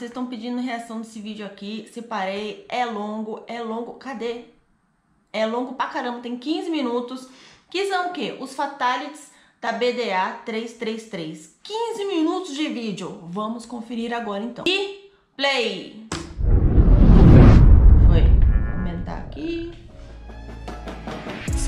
vocês estão pedindo reação nesse vídeo aqui. Separei, é longo, é longo. Cadê? É longo pra caramba, tem 15 minutos. Que são o quê? Os fatalities da BDA 333. 15 minutos de vídeo. Vamos conferir agora então. E play! Foi. Aumentar aqui.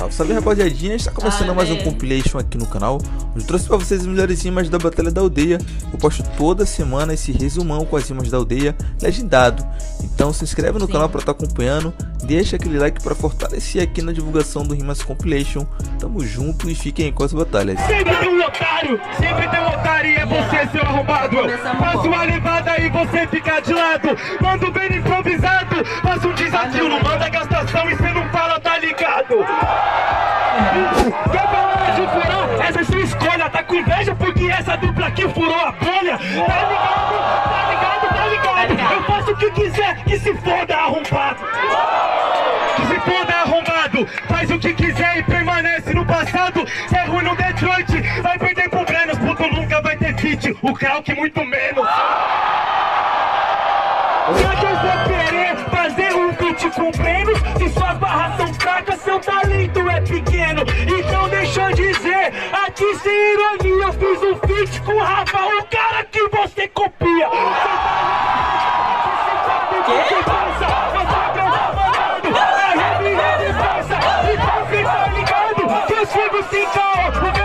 Salve, salve rapaziadinha, está começando Salve. mais um compilation aqui no canal Onde eu trouxe pra vocês as melhores rimas da Batalha da Aldeia Eu posto toda semana esse resumão com as rimas da aldeia legendado Então se inscreve no Sim. canal pra estar acompanhando Deixa aquele like pra fortalecer aqui na divulgação do Rimas Compilation Tamo junto e fiquem com as batalhas Sempre tem um otário, sempre tem um otário e é você, seu arrombado. Bom. uma levada e você fica de lado. Manda um bem improvisado, faz um desafio, não manda gastação e você não tá ligado? Quer furão? Essa é sua escolha, tá com inveja porque essa dupla aqui furou a bolha. Tá ligado? Tá ligado? Tá ligado? Eu faço o que quiser, que se foda, arrombado. Que se foda, arrombado. Faz o que quiser e permanece no passado. Se é ruim no Detroit, vai perder pro Brenos. Puto nunca vai ter fit, o Krauk muito menos. Talento é pequeno. Então deixa eu dizer, aqui sem ironia, eu fiz um feat com o Rafa, o cara que você copia. Eu chego sem caô,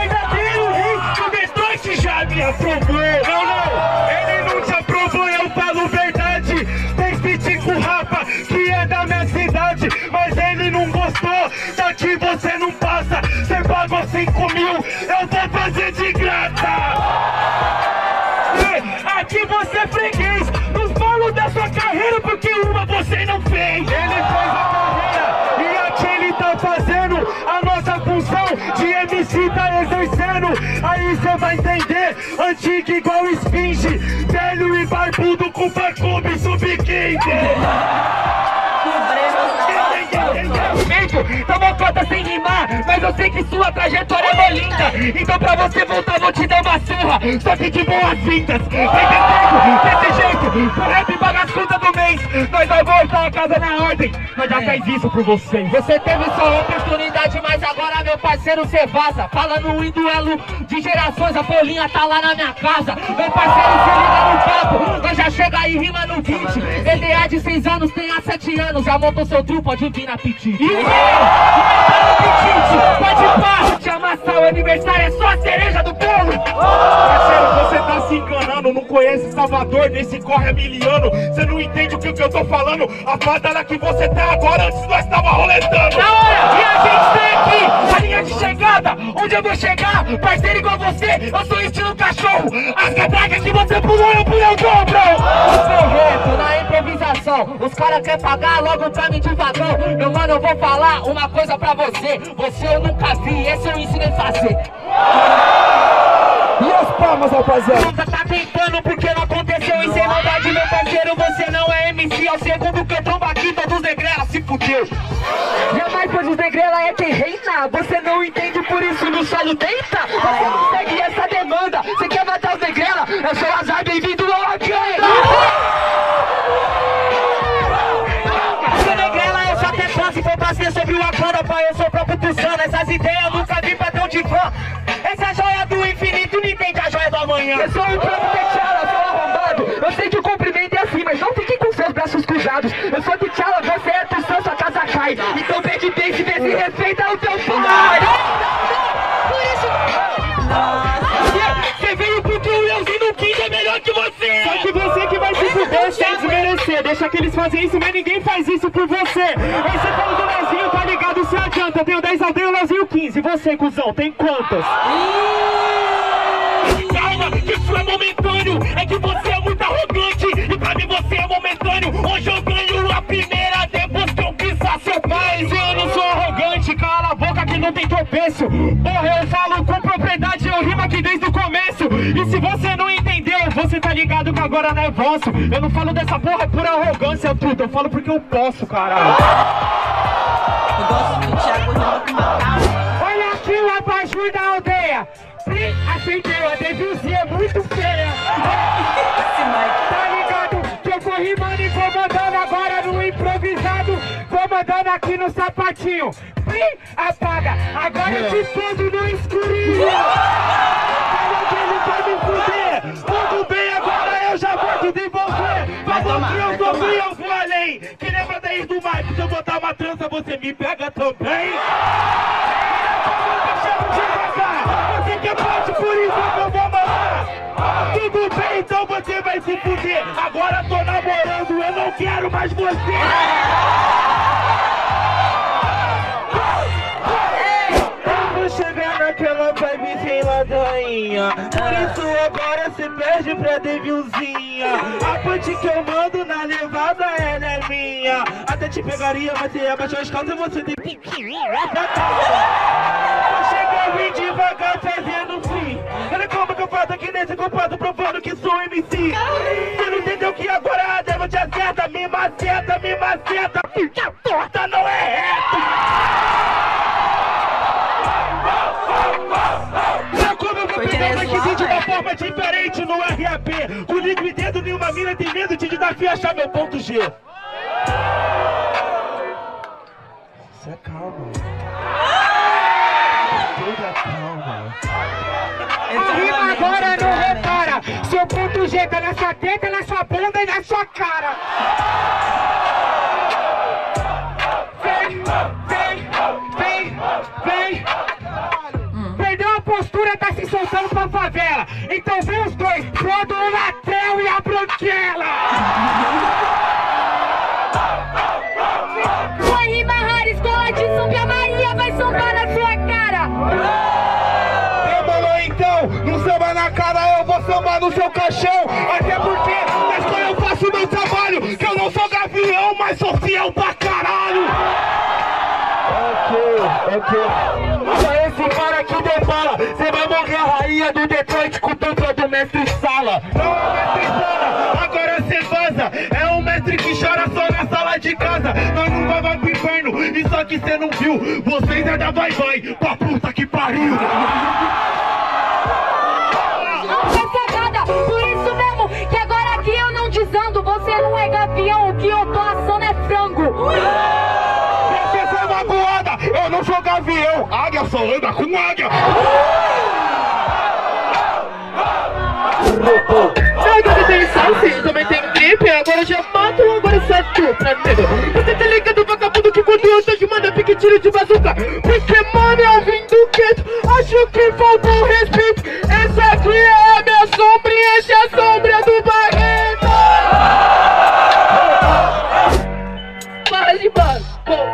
MC tá exercendo. Aí você vai entender, antigo igual esfinge, velho e barbudo com clube sub-15. eu sei que sua trajetória é molinda. Então pra você voltar, vou te dar uma surra, só que de boas-vindas. Vem comigo, desse jeito, pro rap contas do mês. Nós vai voltar a casa na ordem, nós já fez isso por vocês. Você teve sua oportunidade, mas agora, meu parceiro, você vaza. Falando em duelo de gerações, a bolinha tá lá na minha casa. Meu parceiro, se liga no papo, nós já chega aí, rima no beat. EDA de 6 anos, tem há 7 anos, já montou seu trio, pode vir na piti. E o Pode pá, te amassar, o aniversário é só a cereja do bolo. Parceiro, você tá se enganando, não conhece Salvador, nesse corre miliano. Você não entende o que, que eu tô falando. A batalha que você tá agora, antes nós tava roletando. Na hora, e a gente tem aqui a linha de chegada, onde eu vou chegar, parceiro igual você, eu sou estilo cachorro. As catracas que você pulou, eu pulei o dobro. Correto, na improvisação, os caras querem pagar logo pra mim devagão. Meu mano, eu vou falar uma coisa pra você, você eu nunca vi, esse eu ensinei a fazer. E as palmas, rapaziada? Nunca tá tentando porque não aconteceu e sem maldade, meu parceiro, você não é MC, é o segundo que eu trombo aqui, todos negrela, se fudeu. Jamais pois os negrela é quem reina Você não entende, por isso no solo tenta Você não segue essa demanda Você quer matar os negrela? Eu sou azar, bem-vindo ao Aquém Essas ideias nunca vi pra tão de fã Essa é joia do infinito, não entende a joia do amanhã Eu sou o próprio T'Challa, sou arrombado Eu sei que o cumprimento é assim, mas não fique com seus braços cruzados Eu sou T'Challa, você é Tussano, sua casa cai Então pede bem se vê se respeita o teu pai Por isso... Você veio porque o Leozinho 15 é melhor que você! Só que você que vai se fuder sem desmerecer. Deixa que eles fazem isso, mas ninguém faz isso por você. Esse pau do Leozinho Eu tenho 10 aldeias, o Leozinho 15. Você, cuzão, tem quantas? Calma, que isso é momentâneo. É que você é muito arrogante. E pra mim você é momentâneo. Hoje eu ganho a primeira, depois que eu pisar seu Mas eu não sou arrogante, cala a boca que não tem tropeço. Porra, eu falo com propriedade, eu rimo aqui desde o começo. E se você não entendeu, você tá ligado que agora não é vosso. Eu não falo dessa porra por arrogância, truta. Eu falo porque eu posso, caralho. Gosto do Thiago Rima com uma calma. Olha aqui o abajur da aldeia. Devilzinha é muito feia. Tá ligado? Que eu vou rimando e vou mandando agora no improvisado. Vou mandando aqui no sapatinho. Pim, apaga. Agora eu te escondo no escurinho. Fala que ele vai me fuder. Tudo bem, agora eu já vou te desenvolver. Vai Falou tomar, eu vai tomar. eu vou além. Que lembra daí do Mike? Se eu botar uma trança, você me pega também. Você que é forte, por isso que eu vou mandar. Tudo bem, então você vai se fuder. Agora tô namorando, eu não quero mais você. Vou chegar naquela vibe sem ladainha Por isso agora perde pra Devilzinha A ponte que eu mando na levada ela é minha. Até te pegaria, mas você abaixou as calças e você tem Eu cheguei devagar fazendo fim. Olha como que eu faço aqui nesse compadre provando que sou MC Você não entendeu que agora a Devil te acerta Me maceta, me maceta. A torta não é reta forma diferente no RAP Com líquido dentro nenhuma mina tem medo de desafio achar meu ponto G. Isso é calma. Toda calma. Rima mente, agora não repara. Seu ponto G tá na sua teta, na sua bunda e na sua cara se soltando pra favela. Então vem os dois, Frodo, o Latrel e a Branquela. Foi rima rara, escola de som que a Maria vai sambar na sua cara. Demorou então, não samba na cara, eu vou sambar no seu caixão. Até porque na escola eu faço meu trabalho Que eu não sou gavião, mas sou fiel pra Nós não vai, vai pro inferno, só que cê não viu. Vocês é da vai vai, pra puta que pariu. Foi sagada, por isso mesmo que agora aqui eu não desando. Você não é gavião, o que eu tô assando é frango. Você foi magoada, eu não sou gavião. Águia só anda com águia Você tá ligado, vagabundo, que quando eu tô de manda pique tiro de bazuca. Porque, mano, eu vim do gueto. Acho que faltou respeito. Essa aqui é a minha sombra e essa é a sombra do Barreto. Barra de bom,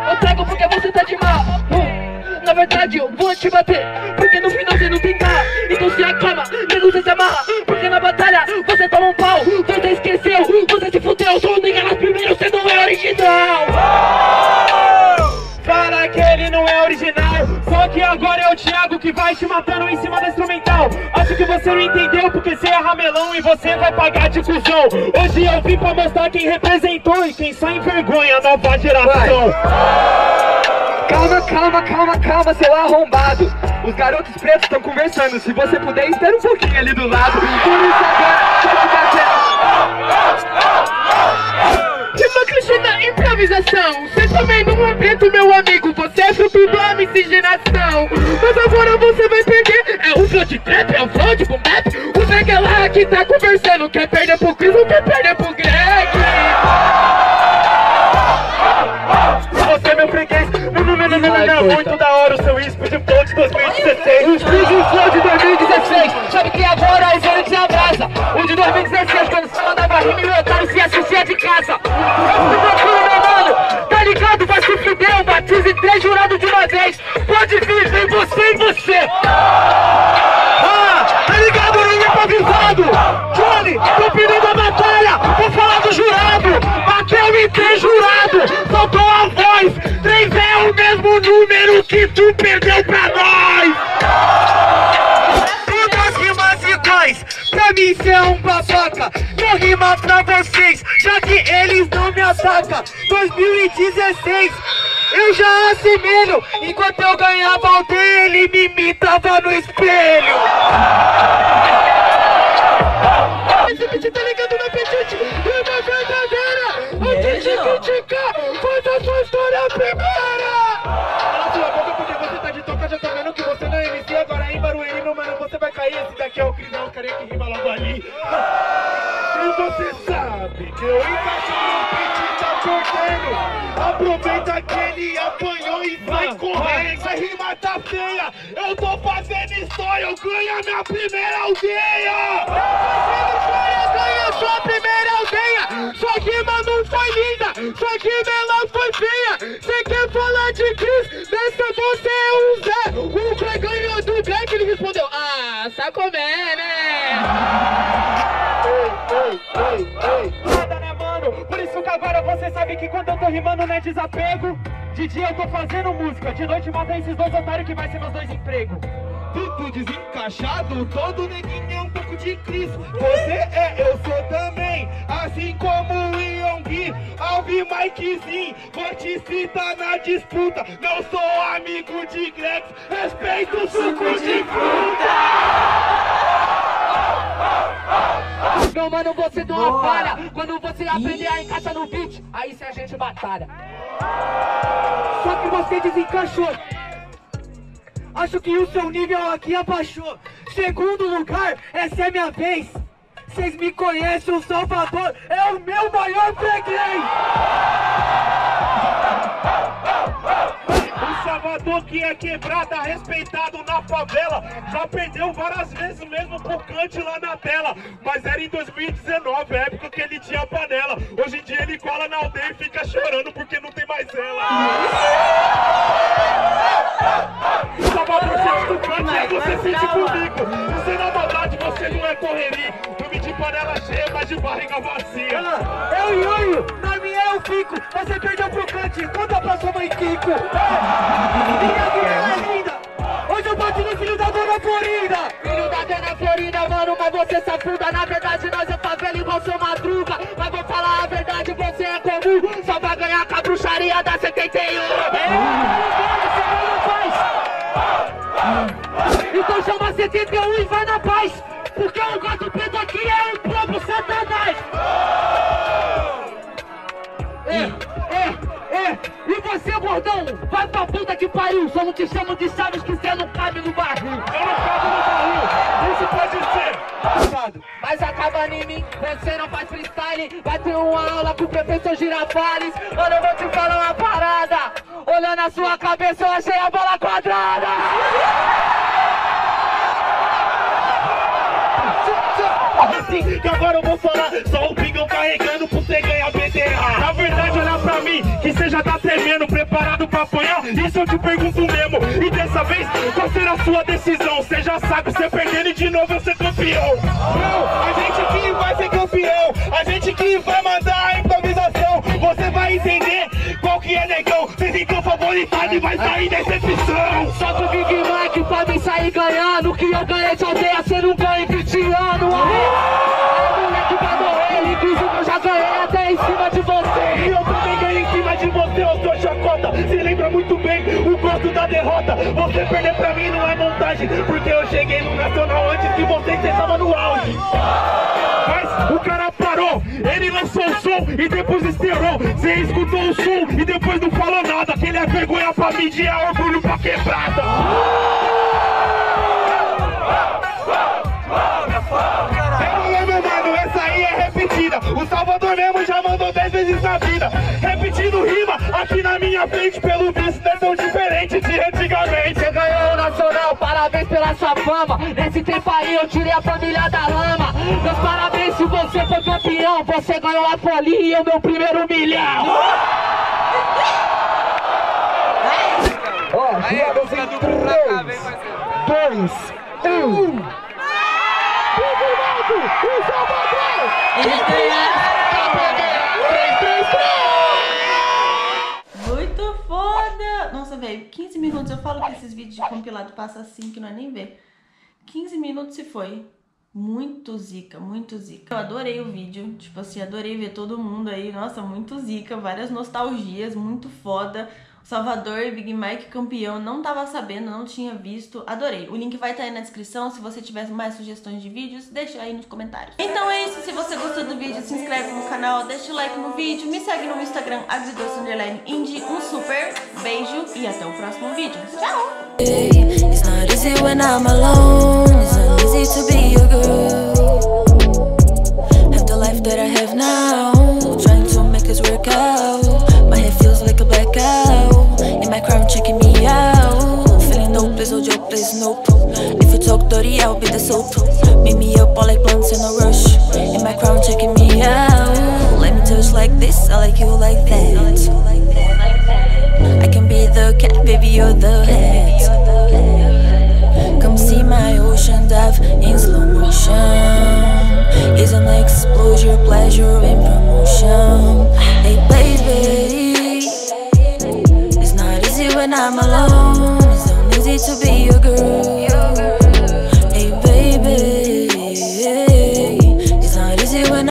eu trago porque você tá de mal. Hum, Na verdade, eu vou te bater, porque no final você não tem cara. Então se acalma, nego você se amarra, porque na batalha você toma um pau. Você esqueceu, você se fudeu, sou o original. Fala que ele não é original Só que agora é o Thiago que vai te matando em cima da instrumental Acho que você não entendeu porque você é ramelão e você vai pagar de cuzão Hoje eu vim pra mostrar quem representou e quem só envergonha a nova geração Calma, calma, calma, calma, seu arrombado. Os garotos pretos estão conversando. Se você puder, espera um pouquinho ali do lado. Por isso agora, Rima clichê na improvisação. Você também não é preto, meu amigo. Você é fruto da miscigenação. Mas agora você vai perder. É o flow de trap, é o flow de boom bap. O Vega lá que tá conversando. Quer perder pro Chris ou quer perder pro Greg? Você é meu freguês Não, não, não, não, não, não, não Muito da hora o seu Speed Flow de 2016 batizo três jurados de uma vez. Pode vir, vem você e você. Ah, tá ligado? Ninguém avisado Johnny, tô pedindo a batalha Vou falar do jurado. Bateu em três jurados. Faltou a voz. Três é o mesmo número que tu perdeu pra nós. Todas rimas iguais. Pra mim cê é um babaca. Não rima pra vocês Já que eles não me atacam. 2016 eu já assimilo. Enquanto eu ganhava o dele, me imitava no espelho. Esse beat tá ligado no apetite, rima verdadeira. Antes de criticar, faz a sua história primeira. Cala sua boca porque você tá de toca, já tá vendo que você não é MC. Agora em Barueri, meu mano, você vai cair. Esse daqui é o Crisão, o carinha que rima logo ali. E você sabe que eu encaixo no. Aproveita que ele apanhou e vai correr. Essa rima tá feia. Eu tô fazendo história, eu ganho a minha primeira aldeia. Fazendo história, ganha sua primeira aldeia. Sua rima não foi linda, sua rima ela foi feia. Cê quer falar de Cris? Nessa você é um Zé. O Clé ganhou do Black, ele respondeu: Ah, sacomé, né? Sabe que quando eu tô rimando não é desapego. De dia eu tô fazendo música, de noite mata esses dois otários que vai ser meus dois empregos. Tudo desencaixado, todo neguinho é um pouco de Cris. Você é, eu sou também. Assim como o Yonggi, Alvi Mikezinho. Vou te citar na disputa. Não sou amigo de Grex, respeito o suco de fruta. Meu mano, você deu uma falha. Quando você aprender a encaixar no beat, aí se a gente batalha. Só que você desencaixou. Acho que o seu nível aqui abaixou. Segundo lugar, essa é minha vez. Vocês me conhecem, o Salvador é o meu maior freguês. O Salvador que é quebrada, respeitado na favela. Já perdeu várias vezes mesmo pro Cante lá na tela. Mas era em 2019, época que ele tinha panela. Hoje em dia ele cola na aldeia e fica chorando porque não tem mais ela. Salvador sente do Cante, é você sente comigo. Você na você não é correria Dorme de panela cheia, mas de barriga vazia Eu e Oi, na minha eu fico Você perdeu pro Cante, conta pra sua mãe Kiko minha vida é linda! Hoje eu bati no filho da dona Florinda! Filho da dona Florinda, mano, mas você se afunda. Na verdade, nós é favela igual seu madruga. Mas vou falar a verdade, você é comum. Só vai ganhar com a bruxaria da 71. É, Então chama 71 e vai na paz. Porque o gato preto aqui é o próprio Satanás. É, é, é. E você, gordão, vai pra puta que pariu. Só não te chamo de chaves que você não cabe no barril. Eu não cabe no barril. Isso pode ser. Mas acaba em mim, você não faz freestyle. Vai ter uma aula com o professor Girafales. Olha, eu vou te falar uma parada. Olhando a sua cabeça, eu achei a bola quadrada. Que agora eu vou falar. Só o pingão carregando pra você ganhar BDA Na verdade, olha pra mim Que você já tá tremendo, preparado pra apanhar. Isso eu te pergunto mesmo E dessa vez, qual será a sua decisão? Você já sabe, você perdendo e de novo eu ser campeão. Não, a gente que vai ser campeão A gente que vai mandar a improvisação. Você vai entender qual que é negão. Vocês então favoritado e vai sair decepção Só que o Big Mac podem sair ganhando que eu ganhei de aldeia, você não ganha em 20 anos da derrota. Você perder pra mim não é montagem Porque eu cheguei no Nacional antes que você, você tava no auge. Mas o cara parou, ele lançou o som e depois estourou Você escutou o som e depois não falou nada. Que ele é vergonha pra mídia e é orgulho pra quebrada. É, meu mano, essa aí é repetida. O Salvador mesmo já mandou 10 vezes na vida. Repetindo rima aqui na minha frente, pelo visto fama. Nesse tempo aí eu tirei a família da lama. Meus parabéns se você foi campeão. Você ganhou a folia e o meu primeiro milhão. Ó, jogamos em 3, 2, 1. O Salvador! Eles ganharam. 3, 3, 3! Muito foda! Nossa, velho, 15 minutos. Eu falo que esses vídeos de compilado passam assim que não é nem ver. 15 minutos se foi. Muito zica, muito zica. Eu adorei o vídeo, tipo assim, adorei ver todo mundo aí. Nossa, muito zica, várias nostalgias, muito foda. Salvador, Big Mike campeão, não tava sabendo, não tinha visto, adorei. O link vai estar aí na descrição, se você tiver mais sugestões de vídeos, deixa aí nos comentários. Então é isso, se você gostou do vídeo, se inscreve no canal, deixa o like no vídeo, me segue no Instagram, Indie. Um super beijo e até o próximo vídeo. Tchau! It's not easy when I'm alone. It's not easy to be your girl. Have the life that I have now. Trying to make this work out. My head feels like a blackout. In my crown, checking me out. Feeling hopeless, hold your place, nope. If you talk dirty, I'll be the soap. Meet me up all like blunts in a rush. In my